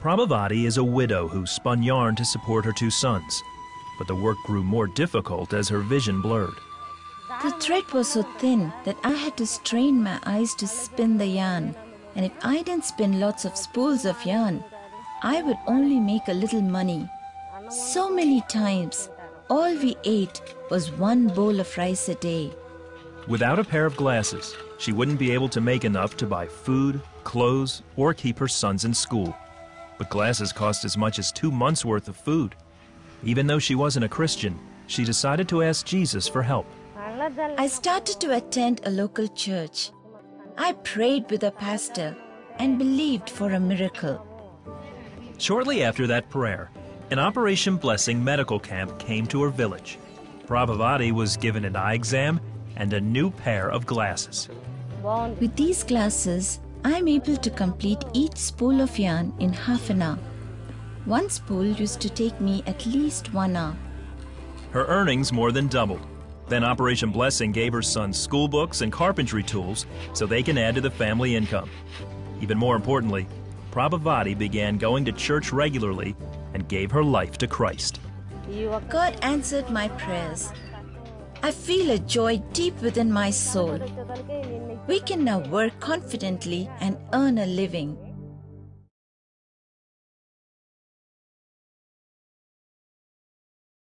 Prabhavati is a widow who spun yarn to support her two sons, but the work grew more difficult as her vision blurred. The thread was so thin that I had to strain my eyes to spin the yarn, and if I didn't spin lots of spools of yarn, I would only make a little money. So many times, all we ate was one bowl of rice a day. Without a pair of glasses, she wouldn't be able to make enough to buy food, clothes, or keep her sons in school. But glasses cost as much as two months' worth of food. Even though she wasn't a Christian, she decided to ask Jesus for help. I started to attend a local church. I prayed with a pastor and believed for a miracle. Shortly after that prayer, an Operation Blessing medical camp came to her village. Prabhavati was given an eye exam and a new pair of glasses. With these glasses, I'm able to complete each spool of yarn in half an hour. One spool used to take me at least one hour. Her earnings more than doubled. Then Operation Blessing gave her sons school books and carpentry tools so they can add to the family income. Even more importantly, Prabhavati began going to church regularly and gave her life to Christ. God answered my prayers. I feel a joy deep within my soul. We can now work confidently and earn a living.